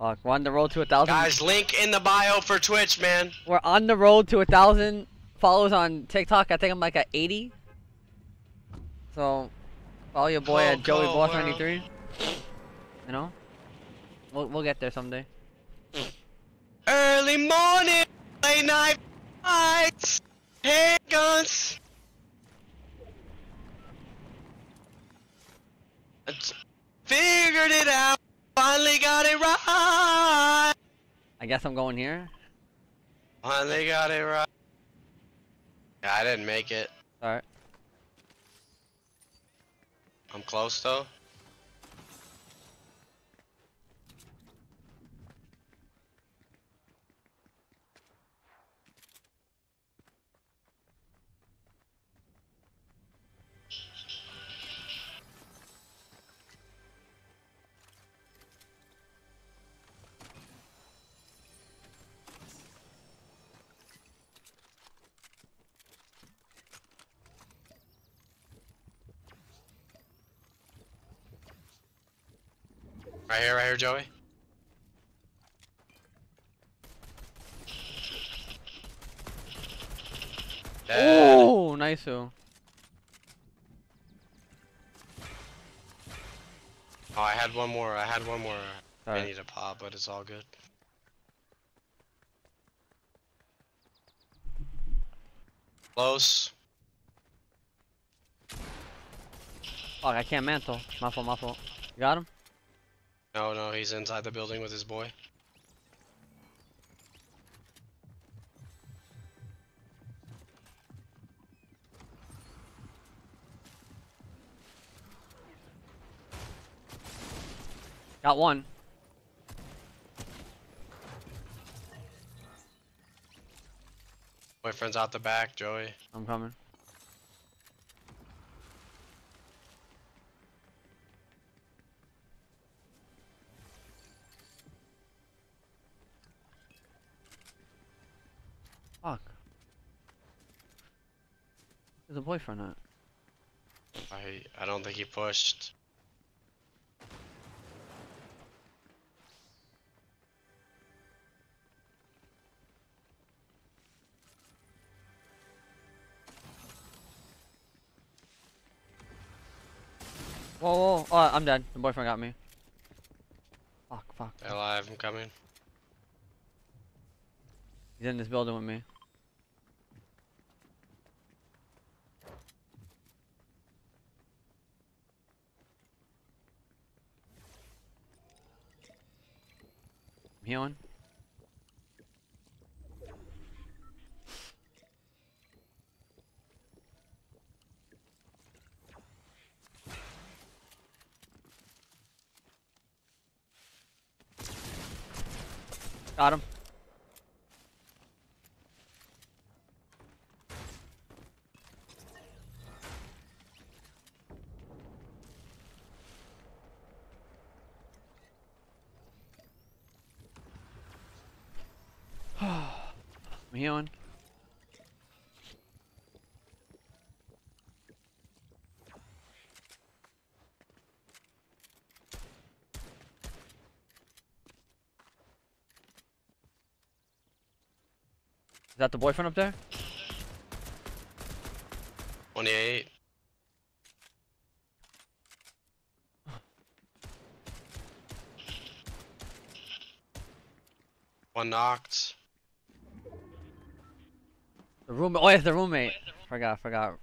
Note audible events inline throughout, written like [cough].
We're on the road to a thousand. Guys, link in the bio for Twitch, man. We're on the road to a thousand followers on TikTok. I think I'm like at 80. So, follow your boy at oh, Joey Coco Boss World. 93. You know, we'll we'll get there someday. Early morning, late night fights, handguns. Figured it out, finally got it right. I guess I'm going here. They got it right. Yeah, I didn't make it. Alright. I'm close though. Right here, right here, Joey. Dead. Oh, nice. Oh, Oh, I had one more. I had one more. I Alright. need a pop, but it's all good. Close. Oh, I can't mantle. My fault, my fault. You got him? No, no, he's inside the building with his boy. Got one. Boyfriend's out the back, Joey. I'm coming. There's a boyfriend at. I I don't think he pushed. Whoa, whoa. Oh, I'm dead. The boyfriend got me. Fuck, fuck. Alive, I'm coming. He's in this building with me. Healing. Got him. I'm healing. Is that the boyfriend up there? 28. One knocked. The roommate. Oh, it's the roommate. Forgot, forgot.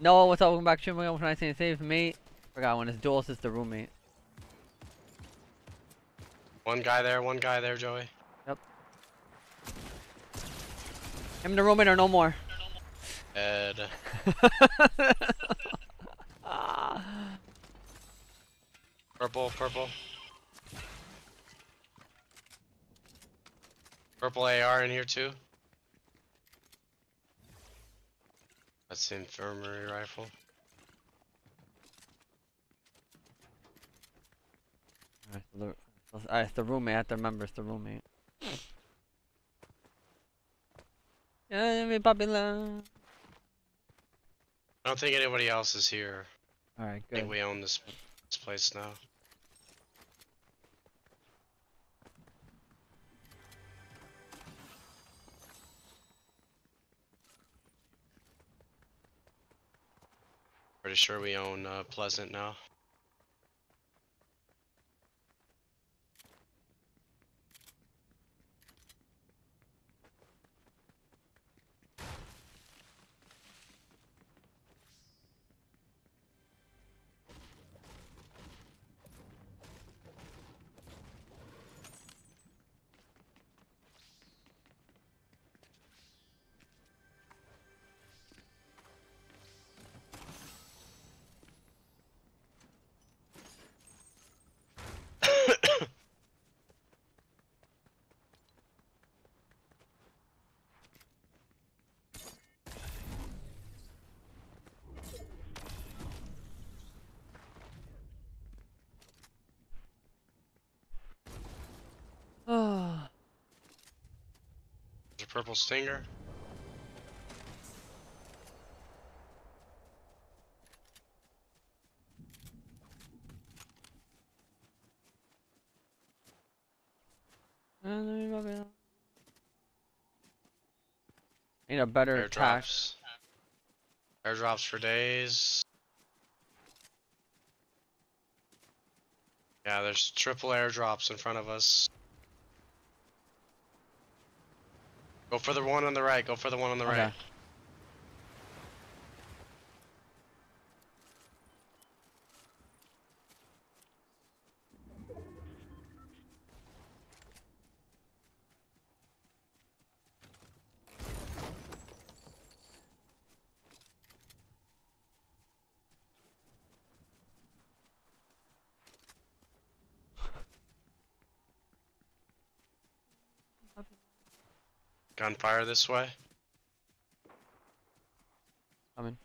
No, what's up? Welcome back to. When I say save mate. Forgot when it's duels, it's the roommate. One guy there, one guy there, Joey. Him and the roommate are no more. Dead. [laughs] Purple, purple. Purple AR in here too. That's the infantry rifle. Alright, the, alright, the roommate. I have to remember it's the roommate. I don't think anybody else is here. Alright, good. I think we own this, this place now. Pretty sure we own uh, Pleasant now. Purple stinger. Uh, Need a better attack. Airdrops. Airdrops for days. Yeah, there's triple airdrops in front of us. Go for the one on the right. Go for the one on the Okay. right. Gunfire this way. Coming.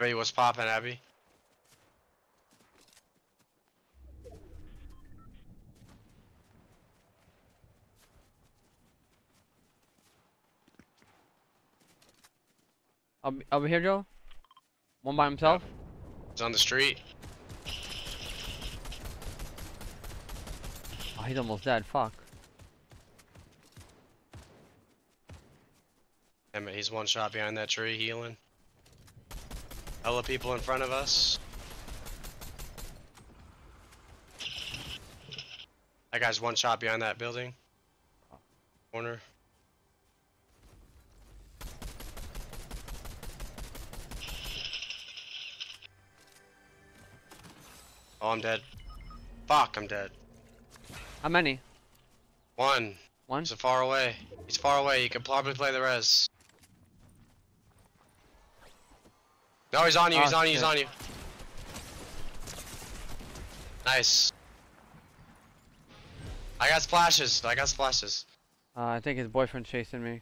Hey, what's poppin', Abby? Over, over here, Joe. One by himself. He's on the street. Oh, he's almost dead. Fuck. Damn it, he's one shot behind that tree healing. Hella people in front of us. That guy's one shot behind that building. Corner. Oh, I'm dead. Fuck, I'm dead. How many? One. One. He's far away. He's far away. You can probably play the res. No, he's on you. He's Oh, on you. He's on you. Nice. I got splashes. I got splashes. Uh, I think his boyfriend's chasing me.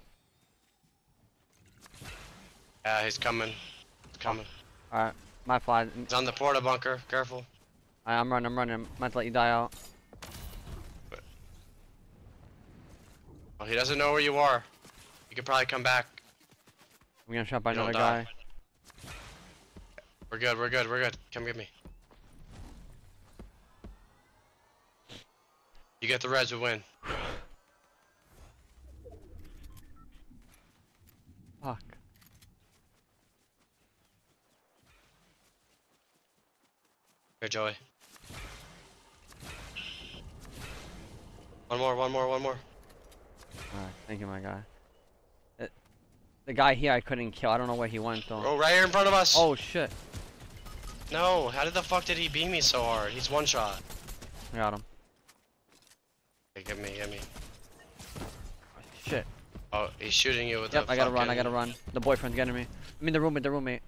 Yeah, he's coming. He's coming. Alright, my fly. He's on the porta bunker. Careful. I, I'm running, I'm running. Might let you die out. Oh, he doesn't know where you are. You could probably come back. I'm getting shot by You another guy. We're good. We're good. We're good. Come get me. You get the res, we win. [sighs] Fuck. Here, Joey. One more, one more, one more. Alright, thank you, my guy. Uh, the guy here I couldn't kill. I don't know where he went though. Oh, right here in front of us. Oh shit. No, how did the fuck did he beam me so hard? He's one shot. I got him. Hey, get me, get me. Shit. Oh, he's shooting you with Yep, the I gotta run, I gotta run. The boyfriend's getting me. I mean the roommate, the roommate.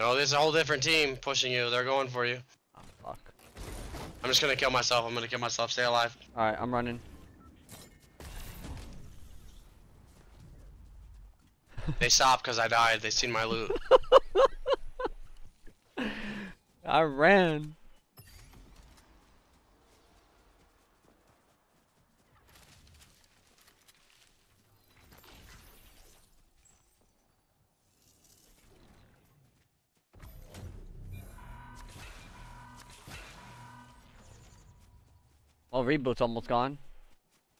No, there's a whole different team pushing you. They're going for you. I'm just gonna kill myself. I'm gonna kill myself. Stay alive. Alright, I'm running. They stopped because I died. They seen my loot. [laughs] I ran. Oh, reboot's almost gone.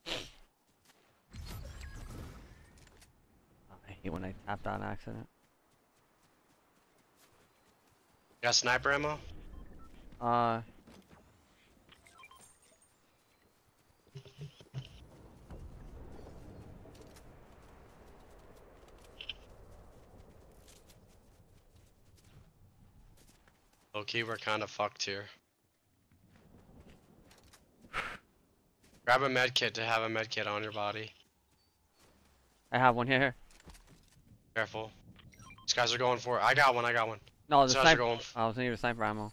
I hate when I tapped on accident. Got sniper ammo? Uh. Okay, we're kind of fucked here. Grab a med kit to have a med kit on your body. I have one here. Careful. These guys are going for it. I got one, I got one. No, the These guys are sniper. going f- I was thinking of sniper ammo.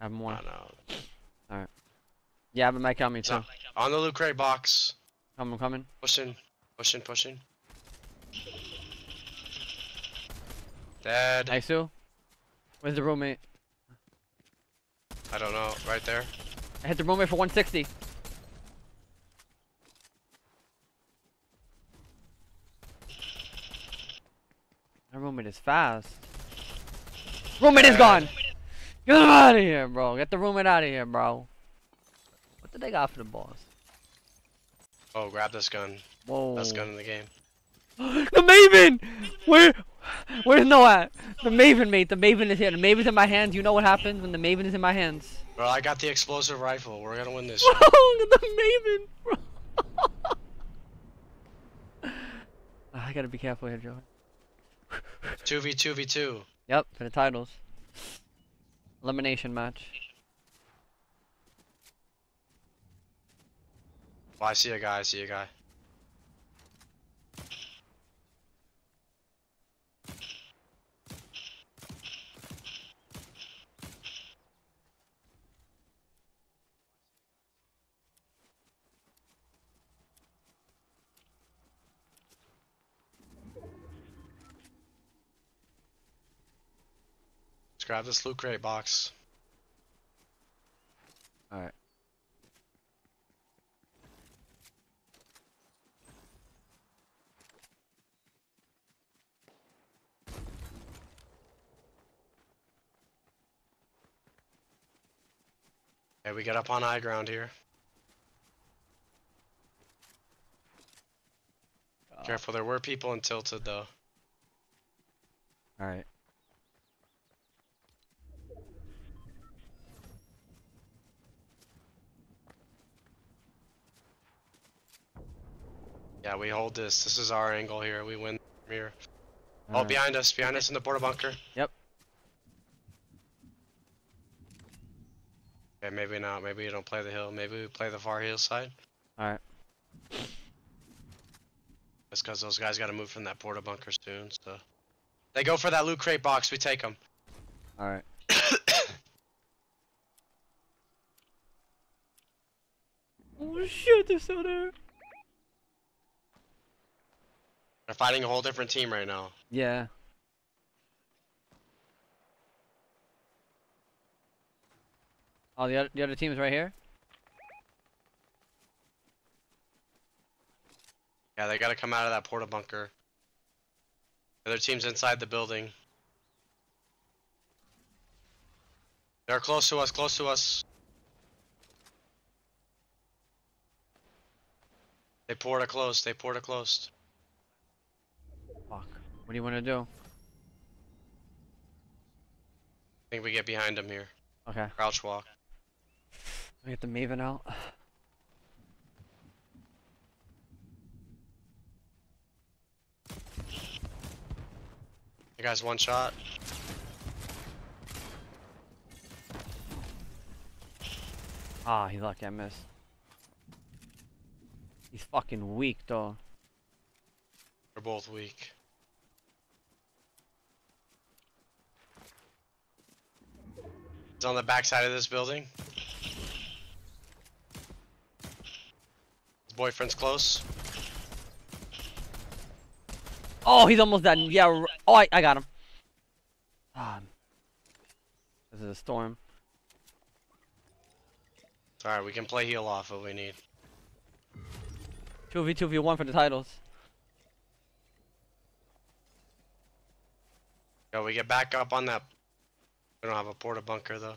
I have more. I know. Yeah, I have a mic on me too. On the loot crate box. Coming, coming. Pushing, pushing, pushing. Dead. Nice, Sue. Where's the roommate? I don't know. Right there. I hit the roommate for 160. My roommate is fast. Roommate is gone! Get him out of here, bro. Get the roommate out of here, bro. What did they got for the boss? Oh, grab this gun. Whoa. Best gun in the game. [gasps] the Maven! Where? Where's Noah? The Maven, mate. The Maven is here. The Maven's in my hands. You know what happens when the Maven is in my hands. Bro, I got the explosive rifle. We're gonna win this. [laughs] Bro, the Maven, bro. [laughs] I gotta be careful here, Joe. 2v2v2. Yep, for the titles. Elimination match. Oh, I see a guy. I see a guy. Grab this loot crate box. Alright. Okay, we get up on high ground here. Uh. Careful, there were people in Tilted though. Alright. We hold this. This is our angle here. We win from here. Oh, alright. behind us, behind us in the porta bunker. Yep. Okay, maybe not. Maybe we don't play the hill. Maybe we play the far hill side. Alright. That's because those guys got to move from that porta bunker soon. So they go for that loot crate box. We take them. Alright. [coughs] Oh shit, they're still there. They're fighting a whole different team right now. Yeah. Oh, the other, the other team's right here? Yeah, they got to come out of that porta bunker. The other team's inside the building. They're close to us. Close to us. They porta close. They porta close. What do you want to do? I think we get behind them here. Okay. Crouch walk. We get the Maven out. You guys one shot. Ah, he's lucky I missed. He's fucking weak, though. They're both weak. He's on the backside of this building. His boyfriend's close. Oh, he's almost dead. Yeah. Oh, I, I got him. Ah. This is a storm. Alright, we can play heal off if we need. 2v2v1 for the titles. Yo, we get back up on that. We don't have a porta bunker though.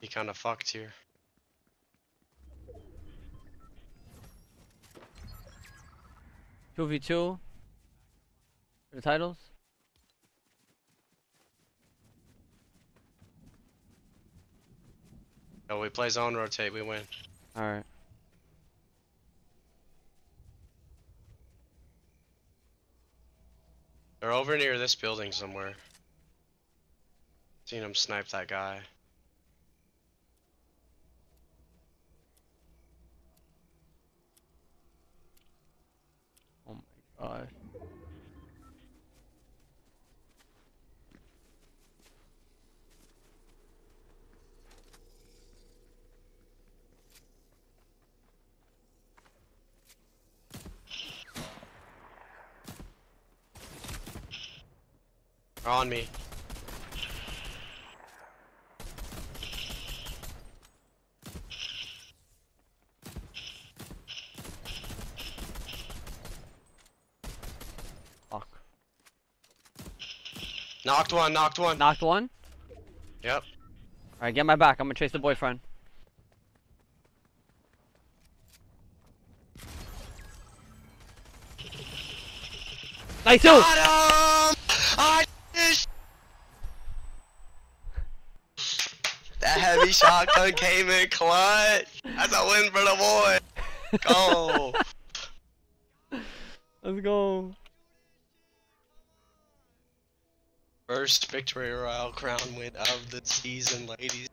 He kind of fucked here. Two v two. The titles. No, we play zone rotate. We win. All right. They're over near this building somewhere. Seen him snipe that guy. Oh my god. They're on me. Fuck. Knocked one, knocked one. Knocked one. Yep. Alright, get my back. I'm gonna chase the boyfriend. Nice two! Got him! I. That heavy shotgun [laughs] came in clutch. That's a win for the boy. Go. Let's go. First victory royale crown win of the season, ladies